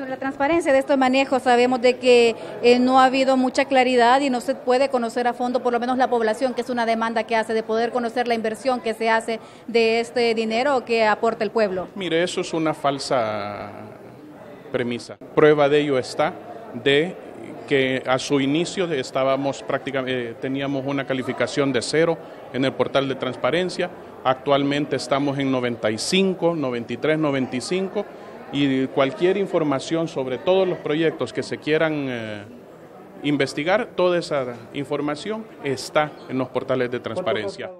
Sobre la transparencia de estos manejos, sabemos de que eh, no ha habido mucha claridad y no se puede conocer a fondo, por lo menos la población, que es una demanda que hace, de poder conocer la inversión que se hace de este dinero que aporta el pueblo. Mire, eso es una falsa premisa. Prueba de ello está de que a su inicio estábamos prácticamente, eh, teníamos una calificación de cero en el portal de transparencia, actualmente estamos en 95, 93, 95 y cualquier información sobre todos los proyectos que se quieran eh, investigar, toda esa información está en los portales de transparencia.